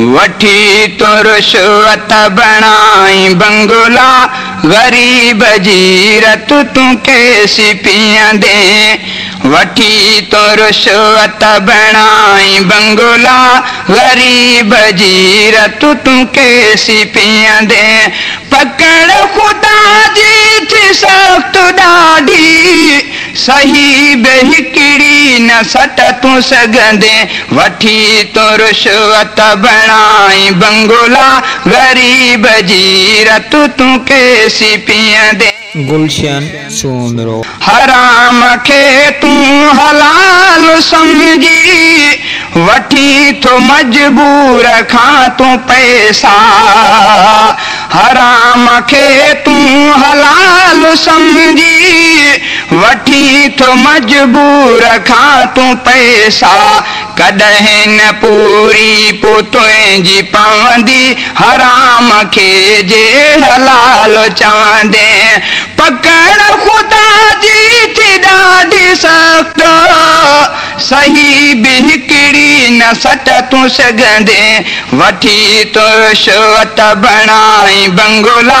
वठी बणाई तोरतण बंगोला वरी बजीर तूं केसि पीअंदे वठी तोरु छो अणाई बंगोला वरी बजीर तूं केसी पीअंदे पकड़ ख़ुदा जी थी ॾाढी सही सट तू सगंदे वठी तो रुश्वत बनाई बंगोला गरीब जी रत तूं पिया दे गुलशन सुन रो हराम के तू हलाल समझी वठी तो मजबूर खा तू पैसा हराम के तू हलाल सब समझी वठी तो मजबूर खां तू पैसा कदहिं न पूरी पुतुंहिंजी पवंदी हराम खे जे हलाल चवंदे पकड़ ख़ुदा जी थी ॾाढी सख़्त सही बि हिकिड़ी न सट तूं सघंदे वठी तो शोत बणाई बंगला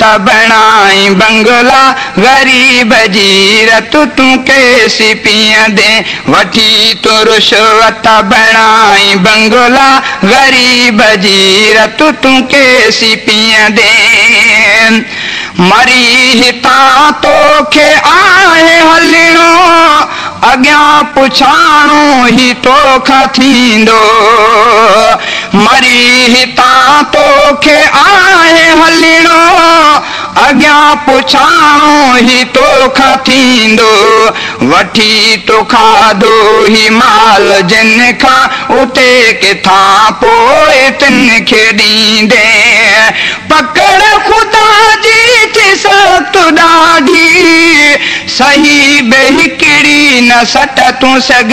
त बणाए बंगोला वरी बज़ीर पीअंदे वठी तू रुस वताई बंगोला वरी बजीर तूं तूंसि पीअंदे मरी हितां तोखे आहे हलणो I echoes it a comma, I pinnaelilik participa to lets me une. I let every mess across my little guy cut you in control Why intelligently inquire the emperor's polish is offered? I pay kau सट तूं सघ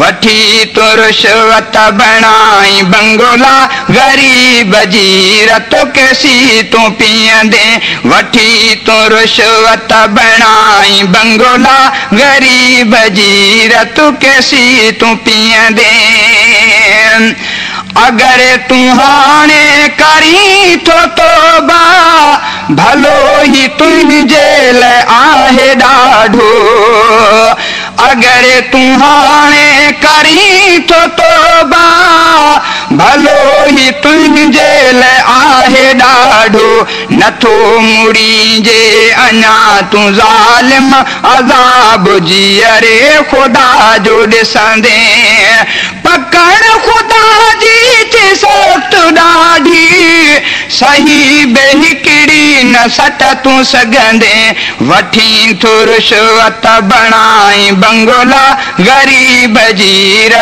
वठी तूं रुश्वत बणाई बंगोला गरीब बज़ीर तु की तूं पीअंदे वठी तूं रुश्वत बणाई बंगोला वरी बज़ीर तु की तूं पीअ अगरि तु हाणे करी थो भलो ई तुंहिंजे ॾाढो अगरि तूं हाणे करी थो नथो मुड़ी अञा तूं ज़ाले पी सही बि सट तूं सघंदे वठी बंगोला ग़रीब जीर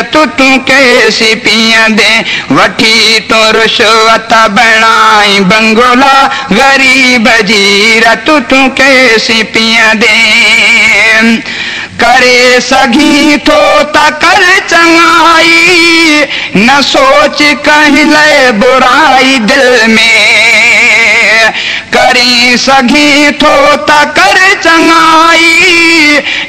पीअंदे वठी बणाई बंगोला ग़रीब जी रती पीअंदे करे सघी थो त कर चङाई न सोच बुराई दिल में करी सगी थो त कर चंगाई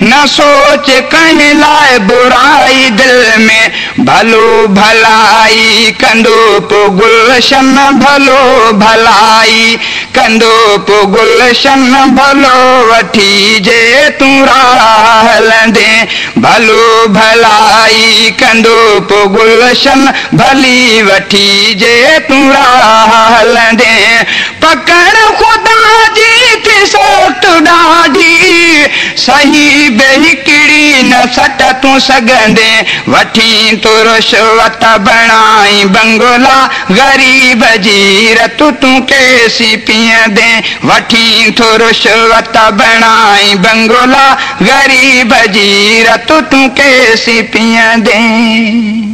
न सोच कहीं लाए बुराई दिल में भलो भलाई कंदो पो गुलशन भलो भलाई कंदो पो गुलशन भलो वठी जे तू राह हलंदे भलो भलाई कंदो पो गुलशन भली वठी जे तू राह बंगोला ग़रीब जी रत तूं केसी पीअंदे वठी थो बंगोला ग़रीब जी रत तूं केसी पीअंदे